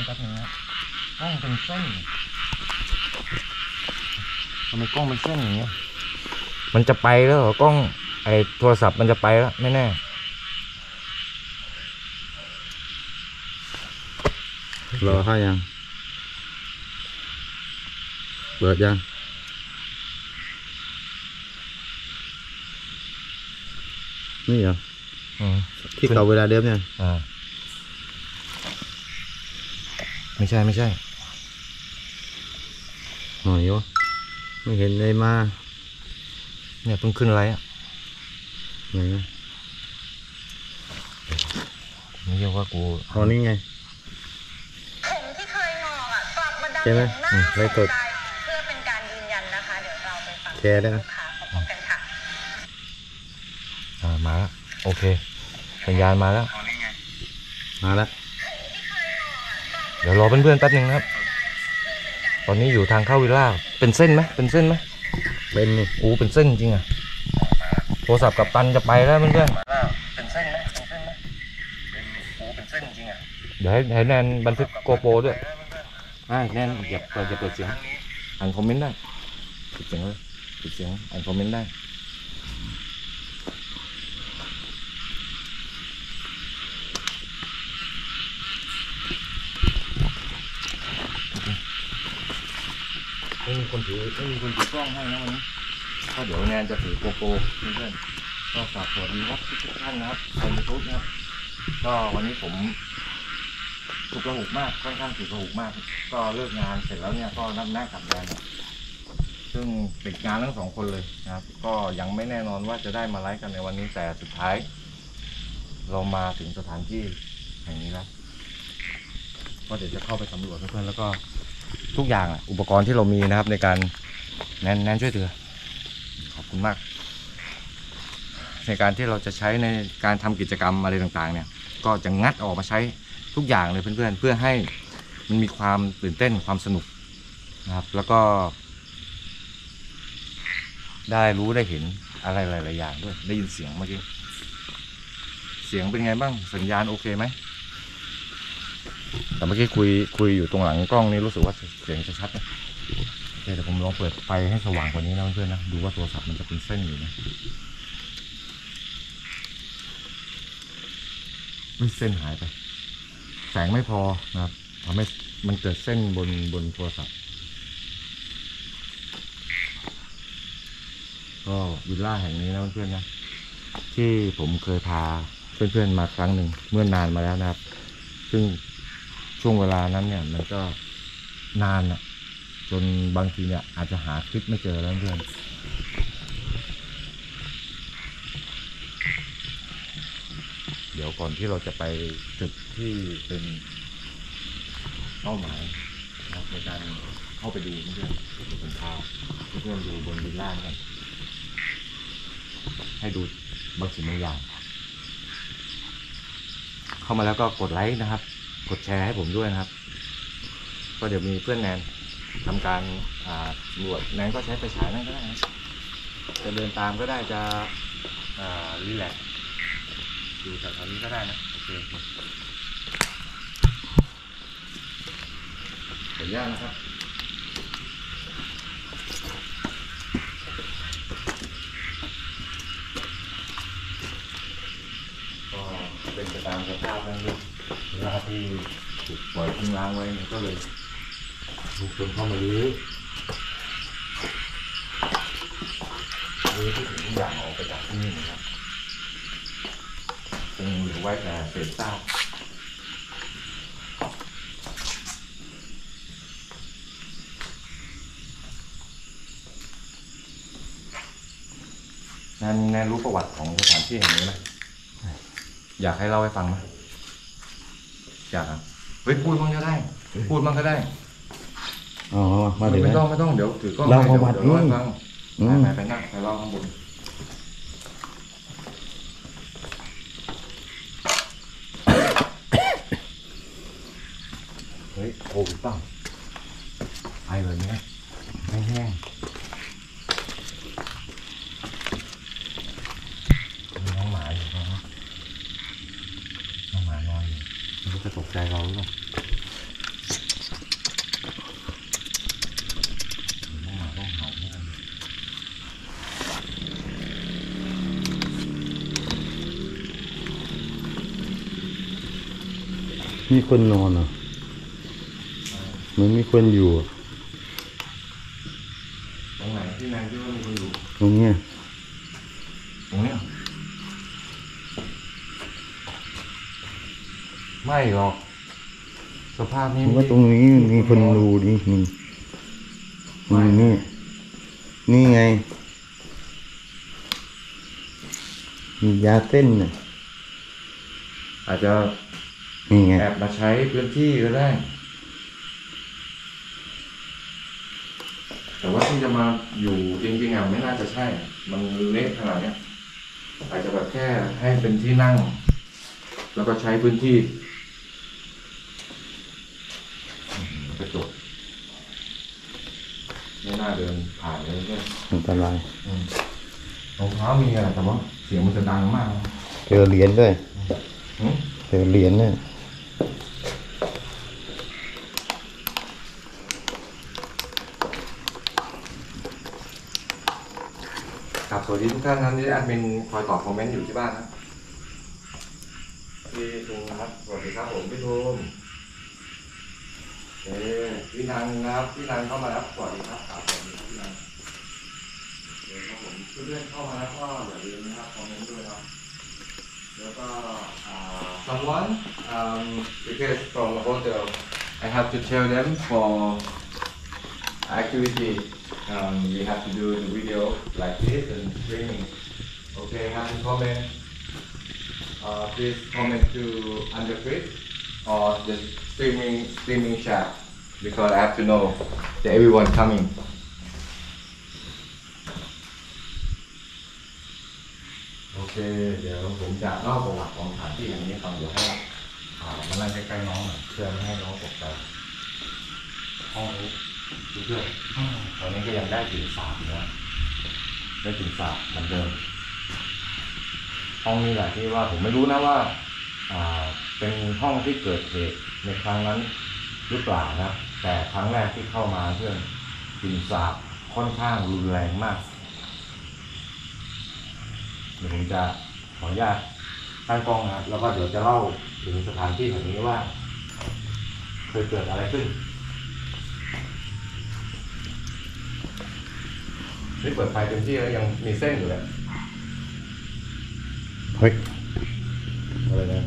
อนแป๊บนึงนะกล้องเป็นเส้นทำไมกล้องเป็นเส้นอย่างเงี้ยมันจะไปแล้วเหรอกล้องไอโทรศัพท์มันจะไปแล้วไม่แน่รอเข้ายัง เปิดยัง นี่เหรออืมที่เก่าเวลาเดิมเนี่ย อ่า ไม่ใช่ไม่ใช่ หน่อยวะไม่เห็นเลยมา เนี่ยเพิ่งขึ้นอะไรอะไหนนะไม่เรียกว่ากูอ๋อนี่ไงผมที่เคยงอกอะกลับมาดำใช่ไหมอย่างน่าอืมสไว้นกดใจเพื่อเป็นการยืนยันนะคะ เดี๋ยวเราไปฟังแชร์ได้นะ ลูกค้าพร้อมๆกันค่ะ อ่ามาแล้วโอเค สัญญาณมาแล้วมาแล้ว เดี๋ยวรอเพื่อนๆแป๊บนึงนะครับ ตอนนี้อยู่ทางเข้าวิลล่า เป็นเส้นไหมเป็นเส้นไหมเป็นนี่โอ้เป็นเส้นจริงอะ โทรศัพท์กับตันจะไปแล้วเพื่อนๆเป็นเส้นไหมเป็นเส้นไหมโอ้เป็นเส้นจริงอะ เดี๋ยวให้ให้แนนบันทึกโกโปรด้วยใช่แนนอย่าเปิดอย่าเปิดเสียง อ่านคอมเมนต์ได้ปิดเสียงเลยปิดเสียงอ่านคอมเมนต์ได้ คนถือไม่มีคนถือกล้องให้นะวันนี้ก็เดี๋ยวแนนจะถือ GoPro เพื่อนๆก็ฝากสวัสดีครับทุกท่านนะครับทางยูทูบนะครับ ก็วันนี้ผมถูกระหุกมากค่อนข้างถูกระหุกมาก ก็เลิกงานเสร็จแล้วเนี่ยก็นัดแนะกับแดนเนี่ยซึ่งติดงานทั้งสองคนเลยนะครับ ก็ยังไม่แน่นอนว่าจะได้มาไลฟ์กันในวันนี้แต่สุดท้าย เรามาถึงสถานที่แห่งนี้แล้วก็เดี๋ยวจะเข้าไปสำรวจเพื่อนๆแล้วก็ ทุกอย่างอุปกรณ์ที่เรามีนะครับในการแนนแนนช่วยเตือขอบคุณมาก ในการที่เราจะใช้ในการทำกิจกรรมอะไรต่างๆเนี่ย ก็จะงัดออกมาใช้ทุกอย่างเลยเพื่อนๆ เพื่อให้มันมีความตื่นเต้นความสนุกนะครับ แล้วก็ ได้รู้ได้เห็นอะไรหลายๆอย่างด้วยได้ยินเสียงเมื่อกี้เสียงเป็นไงบ้างสัญญาณโอเคไหม แต่เมื่อกี้คุยคุยอยู่ตรงหลังกล้องนี่รู้สึกว่าเสียงจะชัดนะโอเคเดี๋ยวผมลองเปิดไฟให้สว่างกว่านี้นะเพื่อนๆนะ ดูว่าโทรศัพท์มันจะเป็นเส้นอยู่ไหมไม่เส้นหายไป แสงไม่พอนะครับทำให้มันเกิดเส้นบนบนโทรศัพท์ ก็วิลล่าแห่งนี้นะเพื่อนๆนะที่ผมเคยพาเพื่อนๆมาครั้งหนึ่งเมื่อนานมาแล้วนะครับ ซึ่ง ช่วงเวลานั้นเนี่ยมันก็นานอะจนบางทีเนี่ยอาจจะหาคลิปไม่เจอแล้วเพื่อนเดี๋ยวก่อนที่เราจะไปจุดที่เป็นเป้าหมายนะครับในการเข้าไปดูเพื่อนๆผมพาเพื่อนดูบนวิลล่างกันให้ดูบางสิ่งบางอย่าง เข้ามาแล้วก็กดไลค์นะครับ กดแชร์ให้ผมด้วยนะครับ ก็เดี๋ยวมีเพื่อนแนนทำการอ่าตรวจแนนก็ใช้ไฟฉายนั่นก็ได้นะจะเดินตามก็ได้จะอ่ารีแลกซ์อยู่แถวนี้ก็ได้นะโอเคขออนุญาตนะครับก็เป็นไปตามสภาพนั่นเอง เวลาที่ถูกปล่อยทิ้งร้างไว้เนี่ยก็เลยถูกคนเข้ามาลื้อลื้อทุกสิ่งทุกอย่างออกไปจากที่นี่นะครับจึงเหลือไว้แต่เศษซากแนนแนนรู้ประวัติของสถานที่แห่งนี้ไหมอยากให้เล่าให้ฟังไหม อยากครับเฮ้ยพูดบ้างก็ได้ พูดบ้างก็ได้อ๋อ มาถึงไม่แล้วต้องไม่ต้องเดี๋ยวถือกล้องเล่าให้ประวัติเดี๋ยวเล่าให้ฟังอืไปมไปไปนั่งไปเล่าข้างบนเฮ้ยโควิดเปล่าไอแบบเนี้ย จะตกใจเราหรือเปล่ามีคนนอนอะเหมือนมีคนอยู่ ตรงไหนที่นายคิดว่ามีคนอยู่ ตรงเนี้ย ไม่หรอก สภาพนี้ผมว่าตรงนี้มันมีคนดูดินี่นี่นี่นี่ไง มียาเส้นน่ะอาจจะนี่ไงแอบมาใช้พื้นที่ก็ได้ แต่ว่าที่จะมาอยู่จริงๆอะไม่น่าจะใช่ มันเล็กขนาดเนี้ยอาจจะแบบแค่ให้เป็นที่นั่ง แล้วก็ใช้พื้นที่อืมกระจกไม่น่า เดินผ่านเลยเนี่ยอันตรายอืมรองเท้ามีอะไรแต่ว่าเสียงมันจะดังมากนะเจอเหรียญด้วยหืมเจอเหรียญเนี่ยครับสวัสดีทุกท่านนะนี่แอดมินคอยตอบคอมเมนต์อยู่ที่บ้านนะพี่ทุงนะครับสวัสดีครับผมพี่ทุงเอ้พี่นันนะครับพี่นันเข้ามาแล้วสวัสดีครับครับสวัสดีครับ เพื่อนๆเข้ามาแล้วก็อย่าลืมนะครับคอมเมนต์ด้วยนะครับแล้วก็อ่า someone um because from the hotel I have to tell them for activity um, we have to do the video like this and streaming okay have a comment uh, please comment to underfit or the streaming streaming chat because I have to know that everyone coming เค เดี๋ยวผมจะเล่าประวัติของสถานที่แห่งนี้ฟังเดี๋ยวให้อ่ามานั่งใกล้ๆน้องหน่อยเพื่อไม่ให้น้องตกใจห้องนี้เพื่อนตอนนี้ก็ยังได้กลิ่นสาบอยู่นะได้กลิ่นสาบเหมือนเดิมห้องนี้แหละที่ว่าผมไม่รู้นะว่า อ่า เป็นห้องที่เกิดเหตุในครั้งนั้นหรือเปล่านะแต่ครั้งแรกที่เข้ามาเพื่อนกลิ่นสาบค่อนข้างรุนแรงมาก เดี๋ยวผมจะขออนุญาตตั้งกล้องนะครับแล้วก็เดี๋ยวจะเล่าถึงสถานที่แห่งนี้ว่า เคยเกิดอะไรขึ้นนี่เปิดไฟเต็มที่แล้วยังมีเส้นอยู่เลยเฮ้ยอะไรนะ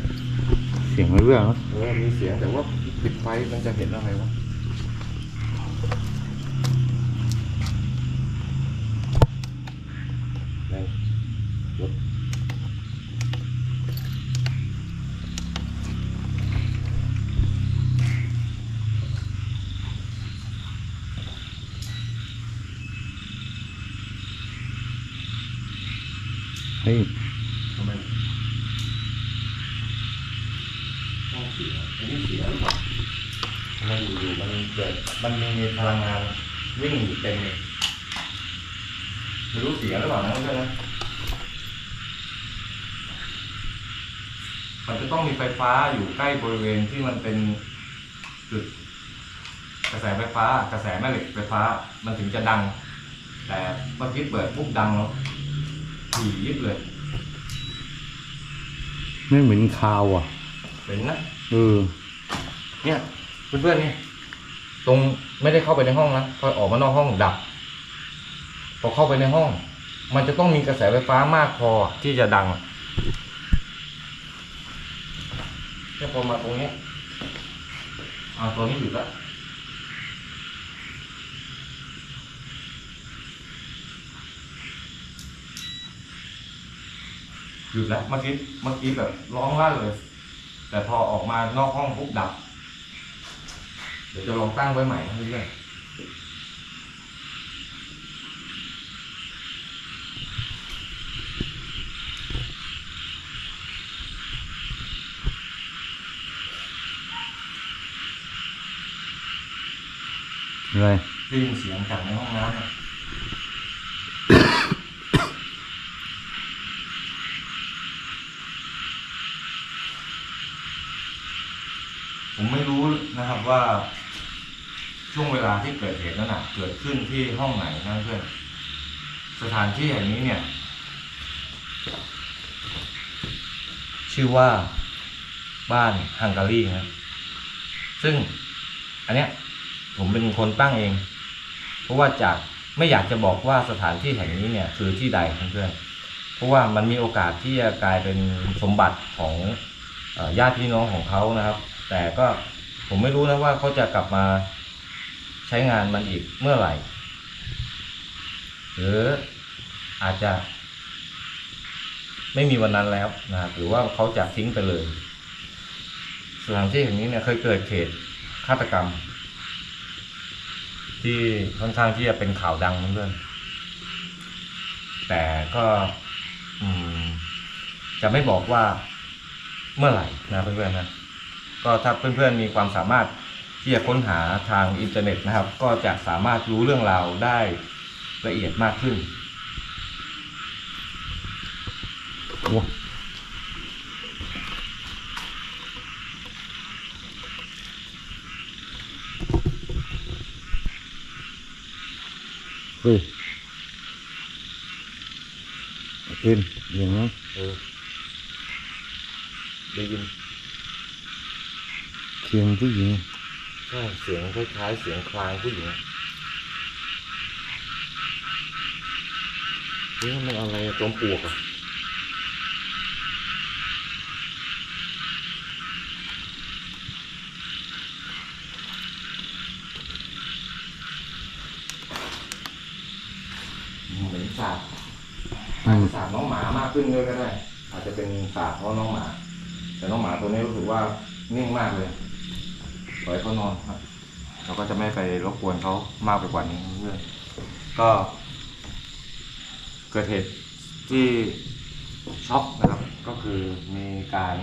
เสียงไม่เรื่องนะเออมีเสียงแต่ว่าปิดไฟมันจะเห็นอะไรวะในรถ เฮ้ยทำไมเสีย?อันนี้เสียหรือเปล่าทำไมอยู่ๆมันเกิด มันมีพลังงานวิ่งอยู่เต็มเลยไม่รู้เสียหรือเปล่านะเพื่อนนะ มันจะต้องมีไฟฟ้าอยู่ใกล้บริเวณที่มันเป็นจุดกระแสไฟฟ้ากระแสแม่เหล็กไฟฟ้า มันถึงจะดัง แต่เมื่อกี้เปิดปุ๊บดังแล้ว ถี่ยิบเลย ไม่เหมือนคาวอะเป็นนะเออเนี่ยเพื่อนๆนี่ตรงไม่ได้เข้าไปในห้องนะพอออกมานอกห้องดับ พอเข้าไปในห้อง มันจะต้องมีกระแสไฟฟ้ามากพอที่จะดังแค่พอมาตรงนี้อ่าตัวนี้หยุดแล้ว หยุดแล้วเมื่อกี้เมื่อกี้แบบร้องลั่นเลย แต่พอออกมานอกห้องปุ๊บดับ เดี๋ยวจะลองตั้งไว้ใหม่นะเรื่อยอะไรๆได้ยินเสียงจากในห้องน้ำอะผมไม่รู้ นะครับว่า ช่วงเวลาที่เกิดเหตุนั้นนะเกิดขึ้นที่ห้องไหนนะเพื่อนสถานที่แห่งนี้เนี่ย ชื่อว่าบ้านฮังการีนะซึ่งอันเนี้ยผมเป็นคนตั้งเอง เพราะว่าจากไม่อยากจะบอกว่าสถานที่แห่งนี้เนี่ย คือที่ใดเพื่อนเพราะว่ามันมีโอกาสที่จะกลายเป็นสมบัติของญาติพี่น้องของเขานะครับ แต่ก็ ผมไม่รู้นะว่าเขาจะกลับมาใช้งานมันอีกเมื่อไหร่ หรืออาจจะ ไม่มีวันนั้นแล้วนะหรือว่าเขาจะทิ้งไปเลยสถานที่แห่งนี้เนี่ยเคยเกิดเหตุฆาตกรรม ที่ค่อนข้างที่จะเป็นข่าวดังเพื่อนแต่ก็จะไม่บอกว่าเมื่อไหร่นะเพื่อนๆนะ ก็ถ้าเพื่อนๆมีความสามารถที่จะค้นหาทางอินเทอร์เน็ตนะครับ ก็จะสามารถรู้เรื่องราวได้ละเอียดมากขึ้นโอ้เฮ้ยเป็นอย่างนั้นเออได้ยินเสียงผู้หญิงใช่เสียงคล้ายๆเสียงคลางผู้หญิงนี่มันอะไรจอมปลวกอะเหมือนสาบอืมสาบน้องหมามากขึ้นด้วยก็ได้ อาจจะเป็นสาบเพราะน้องหมา แต่น้องหมาตัวนี้รู้สึกว่านิ่งมากเลย ปล่อยเขานอนครับเราก็จะไม่ไปรบกวนเขามากไปกว่านี้เพื่อนก็ เกิดเหตุที่ช็อกนะครับ ก็คือมีการ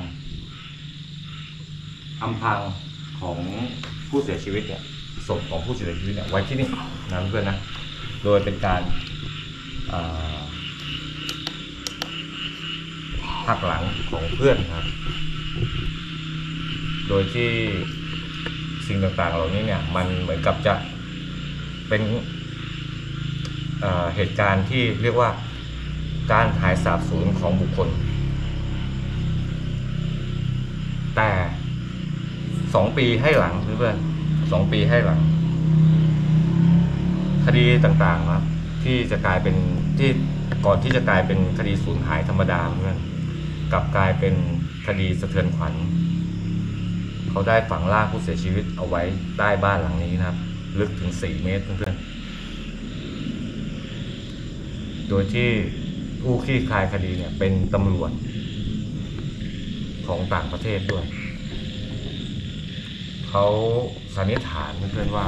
อำพรางของผู้เสียชีวิตเนี่ยศพของผู้เสียชีวิตเนี่ยไว้ที่นี่นะเพื่อนนะ โดยเป็นการหักหลังของเพื่อนครับ โดยที่ สิ่งต่างๆ เหล่านี้เนี่ยมันเหมือนกับจะเป็นเเหตุการณ์ที่เรียกว่าการหายสาบสูญของบุคคล แต่สองปีให้หลังเพื่อนสองปีให้หลัง คดีต่างๆครับที่จะกลายเป็นที่ก่อนที่จะกลายเป็นคดีสูญหายธรรมดาเพื่อนกลับกลายเป็นคดีสะเทือนขวัญ เขาได้ฝังร่างผู้เสียชีวิตเอาไว้ใต้บ้านหลังนี้นะครับ ลึกถึง 4 เมตรเพื่อนๆ โดยที่ผู้คลี่คลายคดีเนี่ยเป็นตำรวจของต่างประเทศด้วย เขาสันนิษฐานเพื่อนๆว่า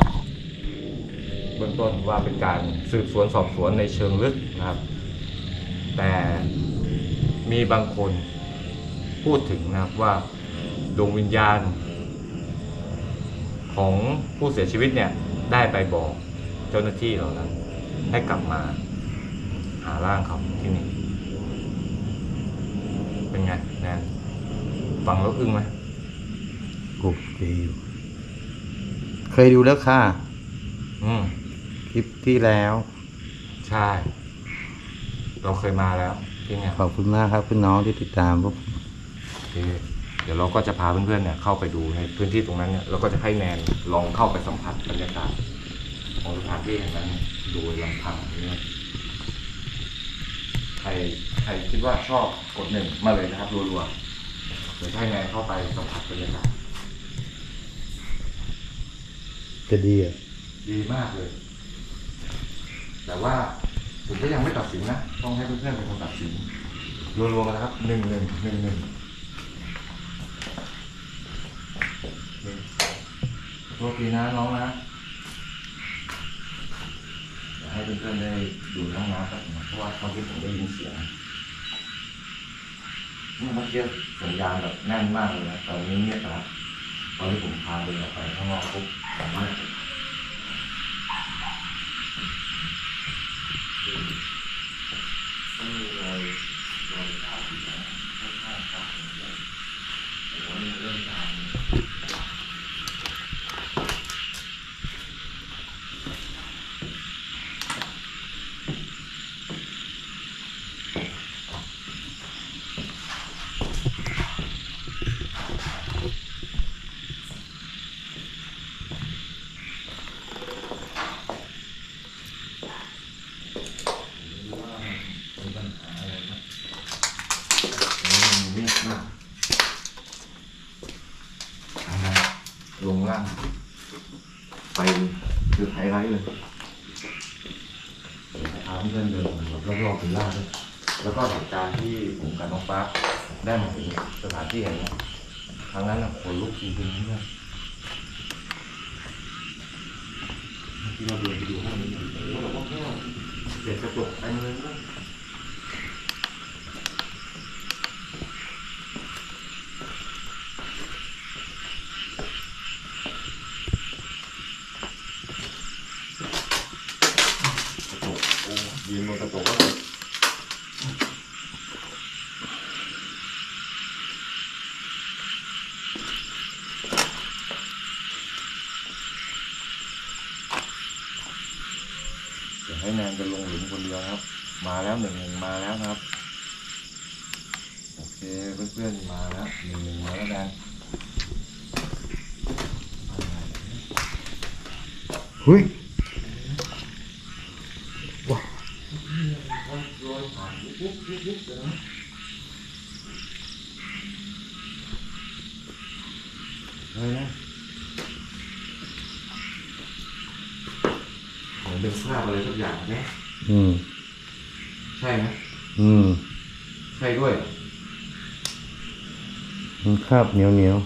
เบื้องต้นว่าเป็นการสืบสวนสอบสวนในเชิงลึกนะครับ แต่มีบางคนพูดถึงนะครับว่าดวงวิญญาณ ของผู้เสียชีวิตเนี่ยได้ไปบอกเจ้าหน้าที่เหล่านั้น ให้กลับมาหาร่างเขาที่นี่ เป็นไงแนนฟังแล้วอึ้งไหมโอเคอยู่เคยดูแล้วค่ะ อืมคลิปที่แล้ว ใช่ เราเคยมาแล้วที่เนี่ยขอบคุณมากครับคุณน้องที่ติดตามพวกผม โอเค เดี๋ยวเราก็จะพาเพื่อนๆเนี่ยเข้าไปดูในพื้นที่ตรงนั้นเนี่ยเราก็จะให้แนนลองเข้าไปสัมผัสบรรยากาศของสถานที่แห่งนั้นโดยลำพังเนี่ยใครใครคิดว่าชอบกดหนึ่งมาเลยนะครับรัวๆเดี๋ยวให้แนนเข้าไปสัมผัสบรรยากาศจะดีอะดีมากเลย แต่ว่าผมก็ยังไม่ตัดสินนะ ต้องให้เพื่อนๆเป็นคนตัดสินรวมๆกันนะครับหนึ่งหนึ่งหนึ่งหนึ่ง โทษทีนะน้องนะเดี๋ยวให้เพื่อนๆได้ดูน้องน้ำกันนะเพราะว่าตอนที่ผมได้ยินเสียงเมื่อกี้สัญญาณแบบแน่นมากเลยนะตอนนี้เงียบแล้วตอนที่ผมพาเดินออกไปข้างนอกปุ๊บผมว่าต้องมีรอยรอยข้าวอยู่นะข้างข้างข้างเลยแต่ว่ามันเริ่มจาง เนี่ยเอามาลงล่าง ไปคือไฮไลท์เลยพาเพื่อนเดินรอบๆเป็นล่างด้วยแล้วก็เหตุการณ์ที่ผมกับน้องฟ้าได้มาถึงสถานที่แห่งนี้ครั้งนั้นน่ะขนลุกจริงๆเพื่อนที่เราเดินไปดูห้องนี้เนี่ยโอ้โหเราก็แค่เด็ดกระจกเต็มเลยเพื่อน กระจกโอ้ยืนบนกระจกก็เลย เดี๋ยวให้แนนจะลงหลุมคนเดียวครับ มาแล้วหนึ่งหนึ่งมาแล้วนะครับ โอเคเพื่อนๆมาแล้วหนึ่งหนึ่งมาแล้วแนนเฮ้ยโรยผ่านยุบยุบยุบเลยนะเฮ้ยนะเหมือนเป็นภาพ อะไรสักอย่างเนี่ยอืม ใช่ไหมอืม ใช่ด้วยมันคราบเหนียวเหนียว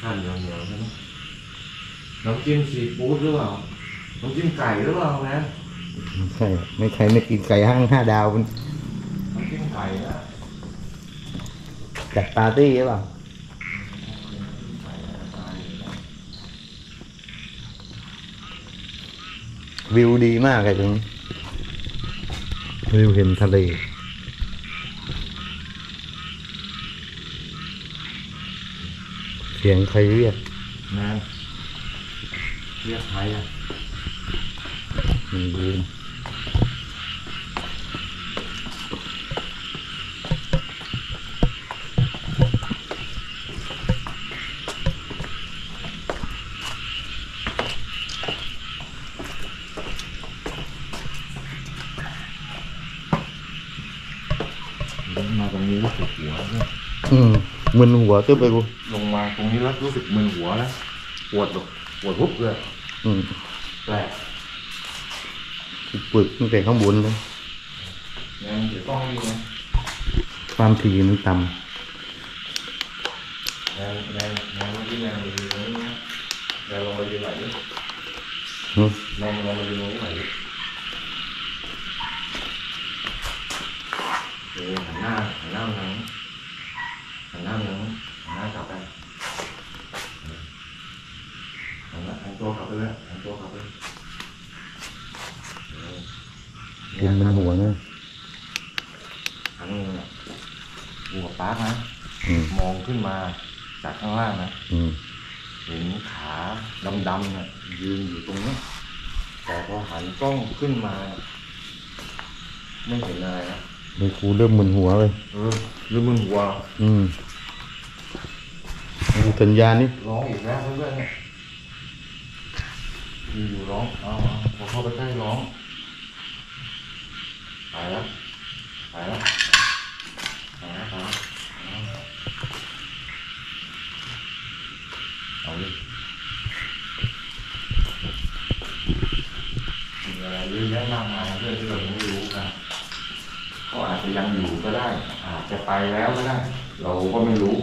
ข้าวเหนียวเหนียวใช่ไหมน้ำจิ้มซีฟู้ดหรือเปล่า น้ำจิ้มไก่หรือเปล่านะๆไม่ใช่ ไม่ใครไม่กินไก่ห้างห้าดาวมันน้ำจิ้มไก่นะจัดปาร์ตี้หรือเปล่า ไก่นะไก่นะ วิวดีมากเลยตรงนี้วิวเห็นทะเลเสียงใครเรียกแมนเรียกใครอะอืมลืม มมึนหัวตึ๊บไปกู ลงมาตรงนี้แล้วรู้สึกมึนหัวแล้วปวดแบบปวดทุบเลยอืมแปลกปึกตั้งแต่ข้างบนเลยงั้นเดี๋ยวต้องนี่นะความถี่มันต่แรงแรงแรงเมื่อกี้แรงไปยืนตรงนี้นะแรงลงไปยืนไหนดิำอืมแรงลงไปยืนตรงนี้ไหนดิเออหันหน้าหันหน้ามาทางนี้หันหน้ามาทางนี้หันหน้ากลับไปหันหน้าหันตัวกลับไปเลยหันตัวกลับไปเออ กินมันหัวนะ หันมือน่ะหัวปาร์กนะ อืม มองขึ้นมาจากข้างล่างนะ อืม เห็นขาดำๆน่ะยืนอยู่ตรงนี้ แต่พอหันกล้อง ขึ้นมา ไม่เห็นอะไรนะเลยกูเริ่มมึนหัวเลยเออหรือมึงหัวอืมดูสัญญาณนี่ร้องอีกแล้วเพื่อนๆเนี่ยอยู่ๆร้องเอาเอาพอเข้าไปใกล้ร้องไปแล้วไปแล้ว เยอะแยะมากมายเรื่องที่เราไม่รู้กันเขาอาจจะยังอยู่ก็ได้ อาจจะไปแล้วก็ได้ เราก็ไม่รู้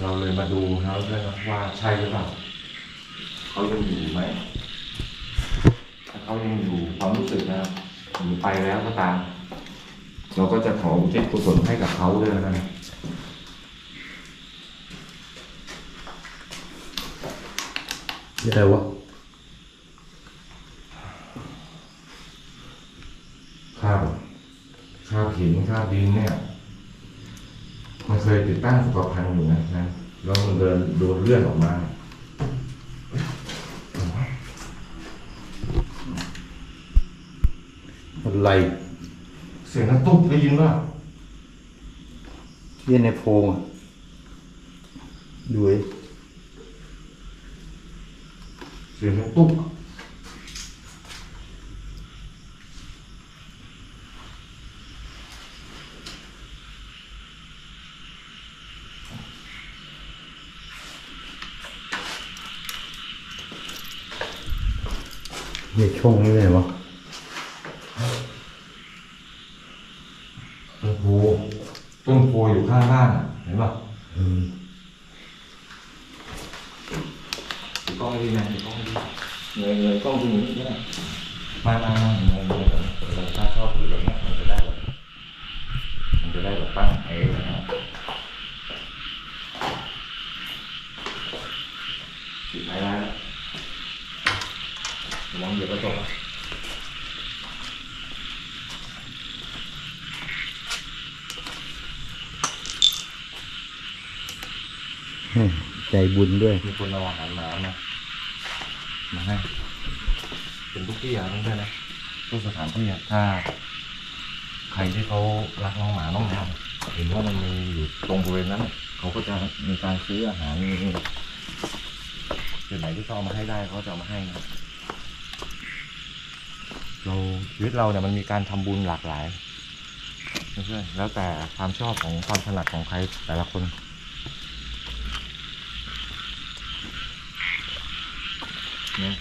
เราเลยมาดูนะเพื่อนว่าใช่หรือเปล่าเขายังอยู่ไหมถ้าเขายังอยู่ความรู้สึกนะหรือไปแล้วก็ตาม เราก็จะขออุทิศกุศลให้กับเขาด้วยนอะไรวะาวข้าวหินข้าวดินเนี่ย มันเคยติดตั้งสุขภัณฑ์อยู่นะนะแล้วมันเดินโดนเลื่อนออกมาอะไรเสียงนั้นตุ๊บได้ยินว่าเยี่ยในโพรงอะดูไอ้เสียงนั้นตุ๊ บนี่ช่วงนี้เลยวะ ต้นโพต้นโพอยู่ข้างล่างอะเห็นป่ะ อืม ถือกล้องให้ดีนะถือกล้องให้ดีเงยเงยกล้องดูนี้ก็ได้มามามาเงยเงยแบบนี้เออถ้าชอบถือแบบเนี้ยมันจะได้แบบมันจะได้แบบตั้งเองนะปิดไม้ได้แล้วระวังเหยียบกระจกนะ ใจ บุญด้วย มีคนเอาอาหารหมามามาให้เป็นทุกที่อะเพื่อนๆนะทุกสถานที่อะถ้า ใครที่เขารักน้องหมาน้องแมวเห็นว่ามันมีอยู่ตรงบริเวณนั้น เขาก็จะมีการซื้ออาหารมีจุดไหนที่เขาเอามาให้ได้เขาจะเอามาให้นะเราชีวิตเราเนี่ยมันมีการทำบุญหลากหลายเพื่อนแล้วแต่ความชอบของความถนัดของใครแต่ละคน นะ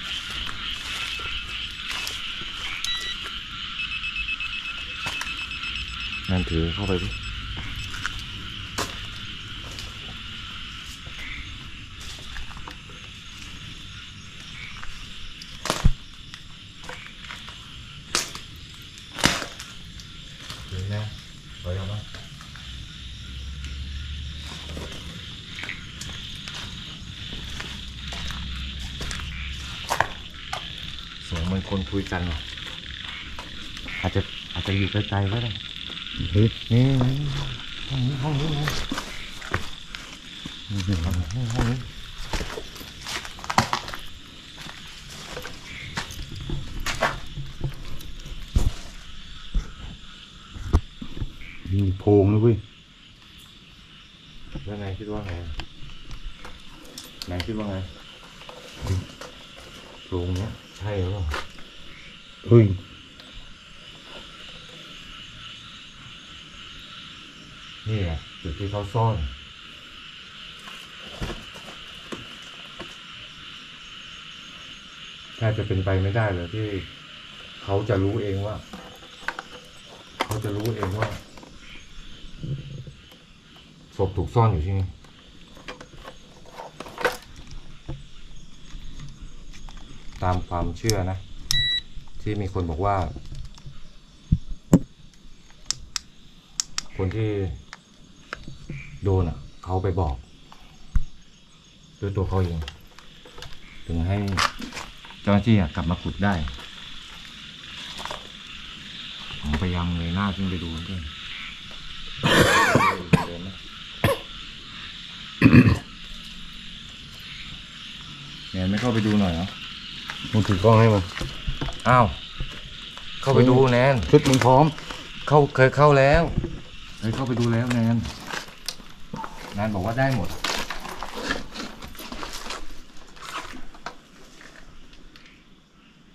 นั่นถือเข้าไปดิถือนะไปเอามาเสียงเหมันคนคุยกันว่ะอาจจะอาจจะอยู่ ไกลๆก็ได้เฮ้ยนี่นี่ห้องนี้ห้องนี้นะห้องนี้ห้องนี้มีโพรงนะเว้ยแล้วนายคิดว่าไงนายคิดว่าไงโรงเนี้ยใช่หรือเปล่าเฮ้ย นี่ไง จุดที่เขาซ่อนถ้าจะเป็นไปไม่ได้เลยที่เขาจะรู้เองว่า เขาจะรู้เองว่าศพถูกซ่อนอยู่ที่นี่ตามความเชื่อนะ ที่มีคนบอกว่า คนที่ โดนอะเขาไปบอก ด้วยตัวเขาเอง ถึงให้เจ้าหน้าที่อะกลับมาขุดได้ผมพยายามเลยหน้าขึ้นไปดูด้วยเดินไหมแนนไม่เข้าไปดูหน่อยเหรอมึงถือกล้องให้มาอ้าว เข้าไปดูแนนชุดมึงพร้อม เข้าเคยเข้าแล้ว เคยเข้าไปดูแล้วแนน แนนบอกว่าได้หมด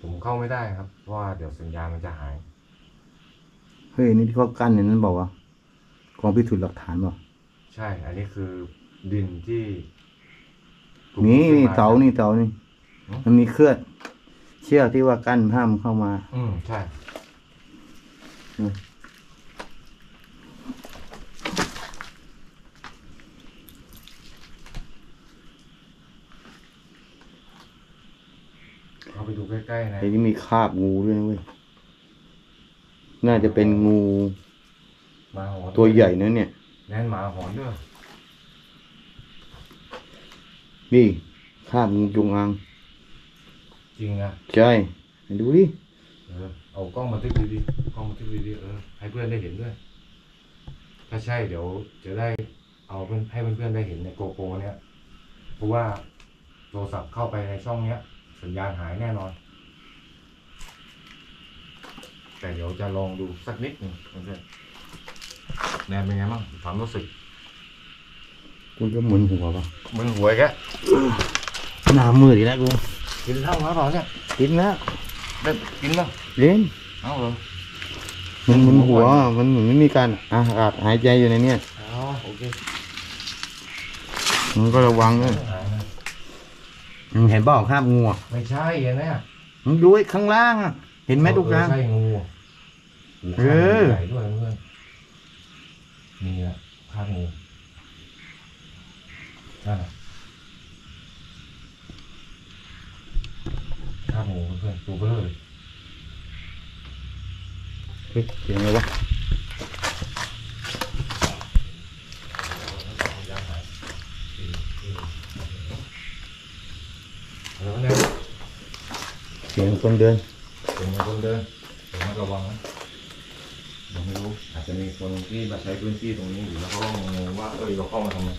ผมเข้าไม่ได้ครับ เพราะว่าเดี๋ยวสัญญาณมันจะหาย เฮ้ยนี่ที่เขากั้นเนี่ยนั่นบอกว่ากองพิสูจน์หลักฐานบอกใช่ อันนี้คือดินที่ถูกนี่ขึ้นี่มเสานี่เสานี่หือมันมีเคลื่อนเชือกที่ว่ากั้นห้ามเข้ามา อืมใช่ อืม เข้าไปดู ใกล้ๆนะไอ้นี่มีคราบงูด้วยนะเว้ย น่าจะเป็นงู หมาหอนตัวใหญ่นะเนี่ย แนนหมาหอนด้วยนี่คราบงูจงอาง จริงอะใช่ไหนดูดิ เออเอากล้องบันทึกดีๆกล้องบันทึกดีๆเออให้เพื่อนได้เห็นด้วย ถ้าใช่เดี๋ยวจะได้เอาเพื่อนให้เพื่อนๆได้เห็นในโกโปรเนี่ยเพราะว่าโทรศัพท์เข้าไปในช่องเนี้ย สัญญาณหายแน่นอน แต่เดี๋ยวจะลองดูสักนิดหนึ่งเพื่อนๆแนนเป็นไงบ้างความรู้สึกกูก็หมุนหัวป่ะมึนหวยแกหน้ามืดอีกแล้วกูกินเหล้ามาเปล่าเนี่ยกินแล้วได้กินป่ะเล่นเอาเหรอมันหมุนหัวมันเหมือนไม่มีการอากาศหายใจอยู่ในเนี้ยอ๋อโอเคมันก็ระวังด้วยหายนะมึงเห็นเปล่าคราบงูอะไม่ใช่อันเนี้ยมึงดูไอ้ข้างล่างอะเห็นไหมตรงกลาง ใช่งูหูเอข้างอใหญ่ด้วยเพื่อนนี่แหละภาพงูนั่นน่ะภาพงูเพื่อนๆตัวเบลอเลยเฮ้ยเสียงอะไรวะแล้วเนี่ยเสียงคนเดิน เป็นคนเดินผมมาระวังนะยังไม่รู้ อาจจะมีคนที่มาใช้พื้นที่ตรงนี้อยู่แล้วเขาก็งงว่าเอ้ยเราเข้ามาทำไม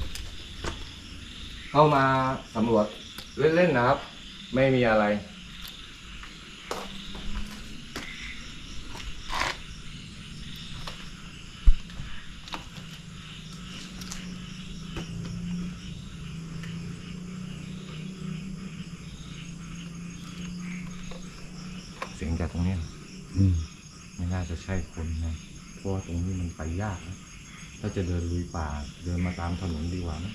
เข้ามาสำรวจเล่นๆนะครับ ไม่มีอะไร สียงจากตรงเนี้ยอืมไม่น่าจะใช่คนนะเพราะว่าตรงนี้มันไปยากนะถ้าจะเดินลุยป่าเดินมาตามถนนดีกว่านะ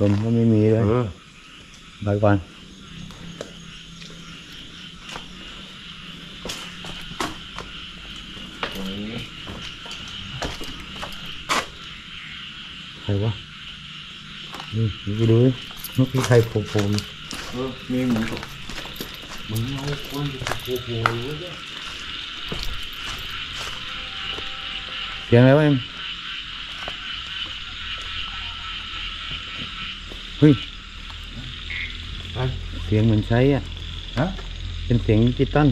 ลมก็ไม่มีเลยเออไปก่อนตรงนี้ใครวะนี่นี่ไปดูดิเมื่อกี้ใครโผล่โผล่เออมีหมูตก มึงเอาคนไปโอ้โหเลยเสียงอะไรวะเอ็มเฮ้ยไปเสียงเหมือนใช้อะฮะเป็นเสียงดิจิตอล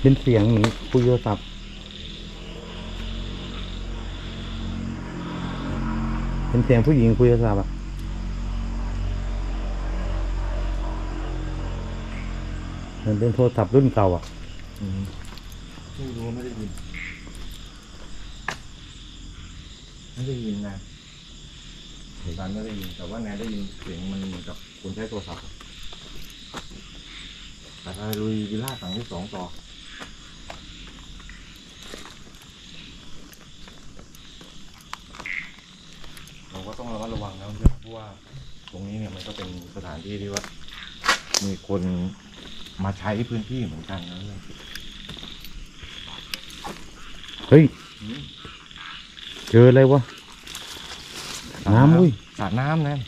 เป็นเสียงเหมือนคุยโทรศัพท์เป็นเสียงผู้หญิงคุยโทรศัพท์อะ มันเป็นโทรศัพท์รุ่นเก่าอะไม่รู้ไม่ได้ยินไม่ได้ยินนะเหตุการณ์ไม่ได้ยินแต่ว่าแนนได้ยินเสียงมันเหมือนกับคนใช้โทรศัพท์แต่ถ้าลุยวิลล่าสั่งที่สองต่อเราก็ต้องระมัดระวังนะเพื่อนเพราะว่าตรงนี้เนี่ยมันก็เป็นสถานที่ที่ว่า มีคน มาใช้พื้นที่เหมือนกันนะเพื่อนเฮ้ยเจออะไรวะ น้ำอุ้ยสาดน้ำแน่น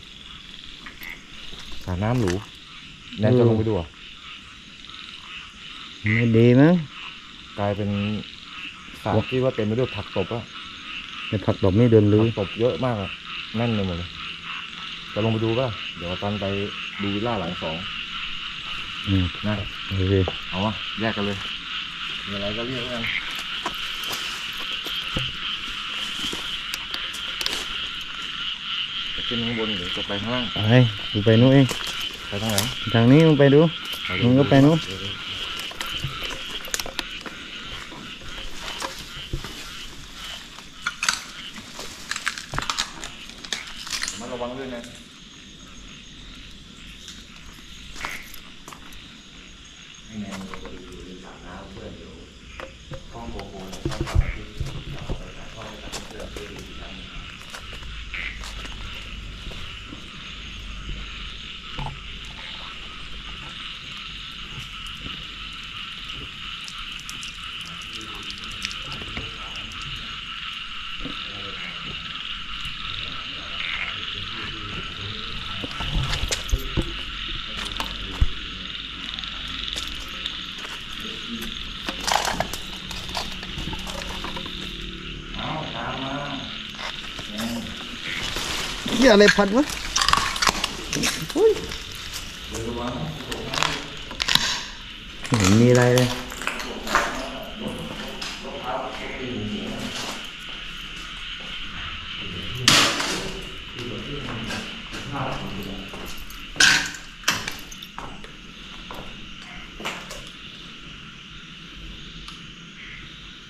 สาดน้ำหรูแนนจะลงไปดูเหรอไม่ดีมั้งกลายเป็นสาดที่ว่าเต็มไปด้วยผักตบอะไอ้ผักดอกนี่เดินลืผัอกตบเยอะมากอะแน่นไปหมดเลยจะลงไปดูป่ะ เดี๋ยวตันไปดูวิลล่าหลังสอง อืมนะโอเคเอาวะแยกกันเลยมีอะไรก็เรียกกันจะขึ้นข้างบนหรือจะไปข้างล่างไปกูไปนู้นเองไปทางไหนทางนี้มึงไปดูมึงก็ไปนู้น มาระวังด้วยนะให้แนนไปดูในสระน้ำเพื่อนเดี๋ยวห้องโกโก้เนี่ยเข้าไปที่เราไปถ่ายทอดให้กับเพื่อนๆได้ดูกัน เอาตามมาแนน เหี้ ยอะไรพันวะอุ้ยไม่เห็นมีอะไรเลย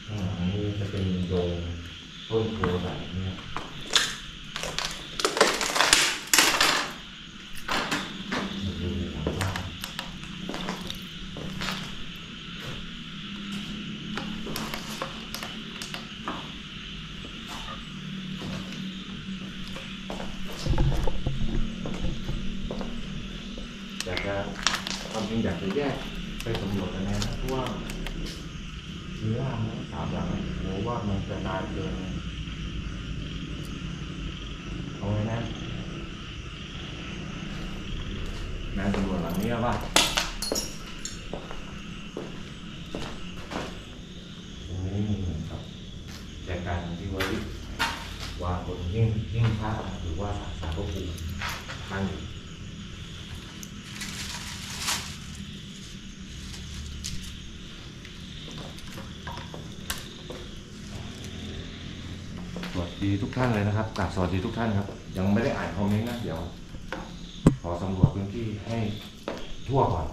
ข้างหลังนี้จะเป็นโดมต้นโพแบบเนี้ย ดูหลังบ้านอยากจะ จะแยกไปสำรวจกันแน่นะเพราะว่ามีร่างทั้งสามหลังโหว่ามันจะนานเกินเอาไว้นะนายสำรวจหลังนี้ว่าตรงนี้มีเหมือนกับแจกันที่ไว้วางบนหิ้งหิ้งพระหรือว่าสารพระภูมิตั้งอยู่ สวัส ดีทุกท่านเลยนะครับกราบสวัสดีทุกท่านครับ ยังไม่ได้อ่านคอมเมนต์นะเดี๋ยว ขอสำรวจพื้นที่ให้ทั่วก่อน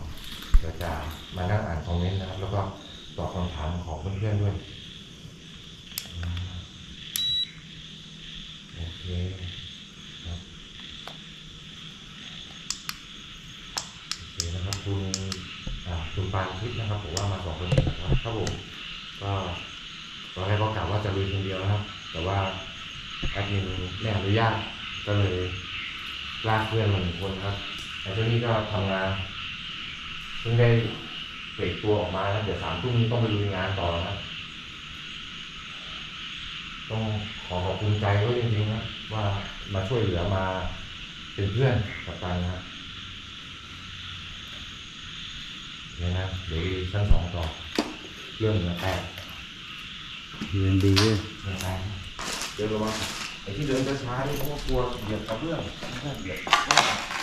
เดี๋ยวจะมานั่งอ่านคอมเมนต์นะครับ แล้วก็ตอบคำถามของเพื่อนๆด้วยโอเคครับโอเคนะครับคุณคุณปานทิพย์นะครับผมว่ามาสองคนนะครับครับผมก็ตอนแรกก็กะว่าจะลุยคนเดียวนะครับ แต่ว่า แอดมินไม่อนุญาตก็เลยลากเพื่อนมาหนึ่งคนครับไอ้เจ้านี่ก็ทำงานเพิ่งได้เปรกตัวออกมาแล้วเดี๋ยวสามทุ่มนี้ต้องไปลุยงานต่อนะครับต้องขอขอบคุณใจเขาจริงๆนะว่ามาช่วยเหลือมาเป็นเพื่อนกับกันนะครับเดี๋ยวนะเดี๋ยวชั้นสองต่อเรื่องเหนือแตกเรียนดีเลยเดินไป เดินระวังไอ้ที่เดินช้าๆนี่เพราะว่ากลัวเหยียบกระเบื้องเหยียบ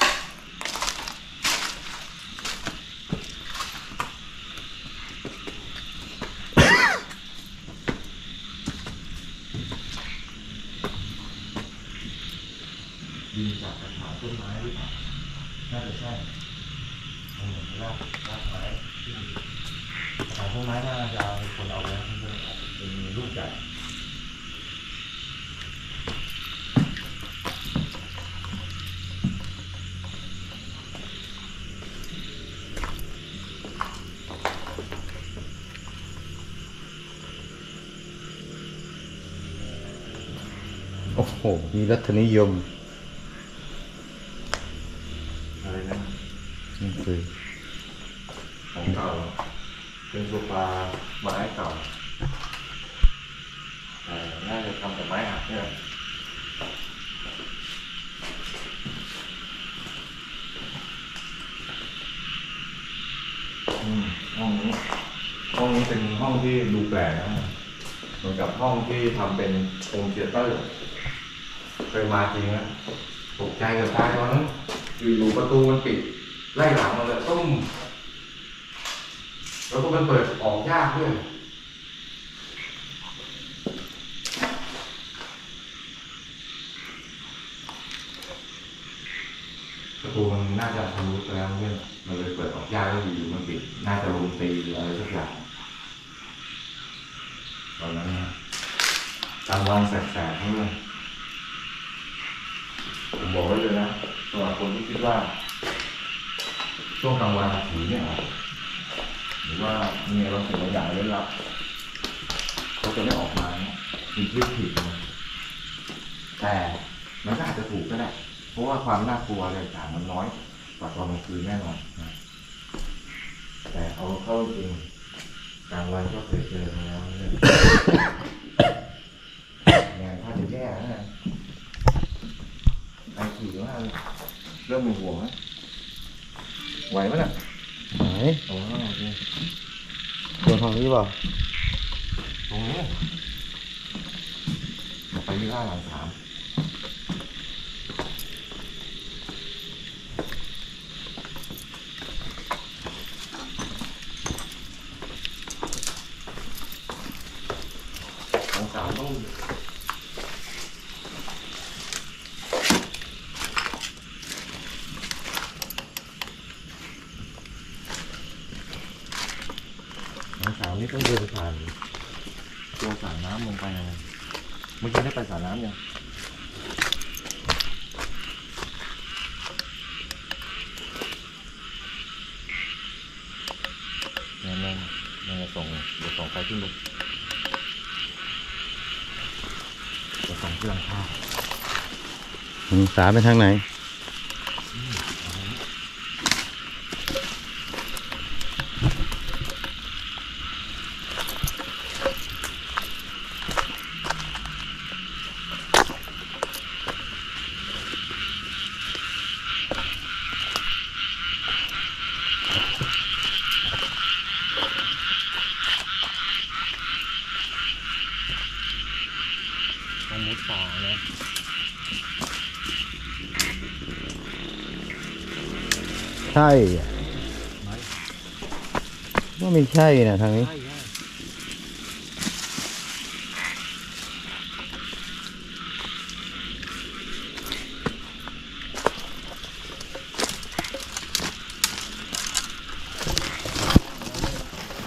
โอ้โห มีรัฐนิยม อะไรนะ นี่คือ ของเก่า เป็นโซฟาไม้เก่าแต่น่าจะทำจากไม้อัดเนี่ยอืมห้องนี้ ห้องนี้เป็นห้องที่ดูแปลกนะเหมือนกับห้องที่ทำเป็น home theater เคย มาจริงนะตกใจแทบตายตอนนั้นอยู่ๆประตูมันปิด ไล่หลังมาเลยตุ้ม แล้วก็มันเปิดออกยากด้วย ประตูมันน่าจะทะลุไปแล้วเนี่ยมันเลยเปิดออกยากแล้วอยู่ๆมันปิด น่าจะลงตีหรืออะไรสักอย่าง ตอนนั้นนะกลางวันแสกๆทั้งเรื่องผมบอกไว้เลยนะสำหรับคนที่คิดว่า ช่วงกลางวันผีเนี่ยออกห รือว่ามีอะไรสิ่งบางอย่างเล่นลับเขาจะไม่ออกมาเนี่ยมีที่ผิดนะแต่มันก็อาจจะถูกก็ได้ เพราะว่าความน่ากลัวอะไรต่างมันน้อยกว่าตอนกลางคืนแน่นอนนะแต่เอาเข้าจริงกลางวันก็เคยเจอมาแล้วเนี่ยงานถ้าจะแย่แล้วนะไอขี่มากเลยเริ่มมีห่วงแล้วไหวไหมน่ะ ไหน โอ้โหจริง บนห้อ งนี้เปล่าตรงนี้ไปที่ร้านหลังสามหลังสามต้องหลังสามนี่ต้องเดินผ่านตัวสระน้ำลงไปนะเมื่อกี้ได้ไปสระน้ำยังนั่น นั่จะส่งเดี๋ยวส่งใครขึ้นไปเดี๋ยวส่งที่หลังคาองศาไปทางไหน มุดป่านะ ใช่อะว่า ไม่ใช่นะทางนี้ ใช่ใช่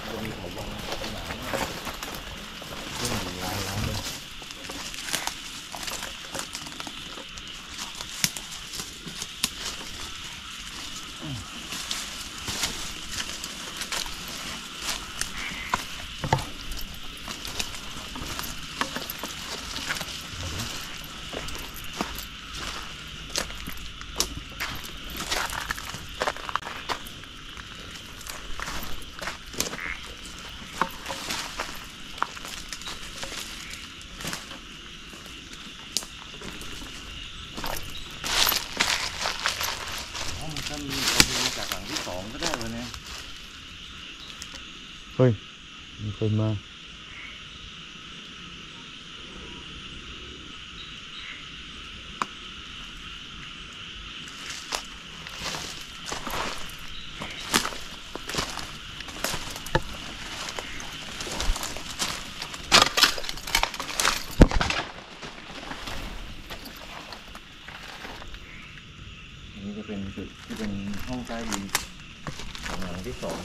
จะมีเขาวังข้างหลังซึ่งอยู่หลายหลังเลย อ๋อมันก็มีเราดูจากหลังที่สองก็ได้เลยเนี่ย เฮ้ย มีคนมา อันนี้จะเป็นจุดที่เป็นห้องใต้ดินของหลังที่สอง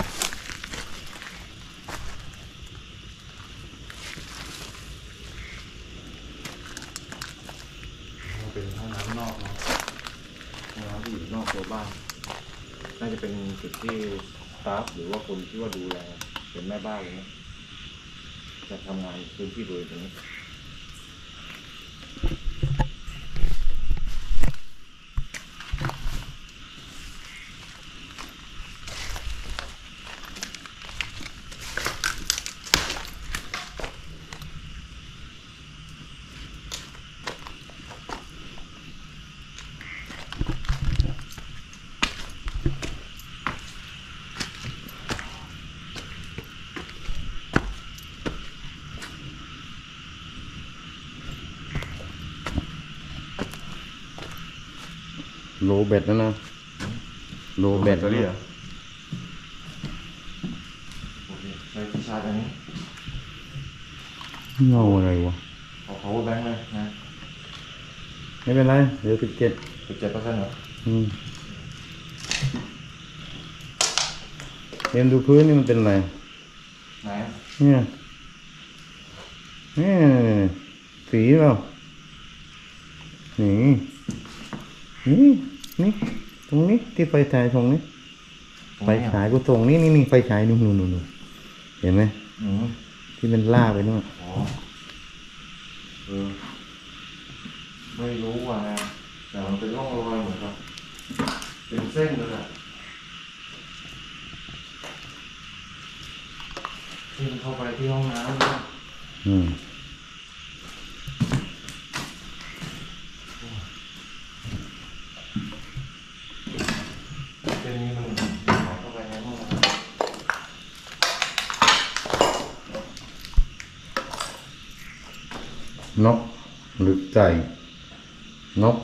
นี่เป็นห้องน้ำนอกเนาะห้องน้ำที่อยู่นอกตัวบ้าน น่า จะเป็นจุดที่สตาฟหรือว่าคนที่ว่าดูแลเป็นแม่บ้านเลยนะจะทำงานพื้นที่บริเวณตรงนี้ low bat นะนะ low bat แบตเตอรี่เหรอโอเคใช้ที่ชาร์จอันนี้เงาอะไรวะขอ power bank เลยนะไม่เป็นไรเดี๋ยวสิบเจ็ดสิบเจ็ดเปอร์เซ็นต์เหรออืมเอ็มดูพื้นนี่มันเป็นอะไรไหนเนี่ยนี่สีเปล่านี่นี่ นี่ ตรงนี้ที่ไฟฉายตรงนี้ ไฟฉายกูส่งนี่นี่นี่ไฟฉายนู่นนู่นนู่นเห็นไหมอืมที่มันล่ากไปนู่นอ๋อเออไม่รู้ว่านะแต่มันเป็นร่องรอยเหมือนกับเป็นเส้นเลยอะที่มันเข้าไปที่ห้องน้ำเนี่ยอืม เป็นนี้มันเข้าไปในห้องน้ำ นกหรือไก่นก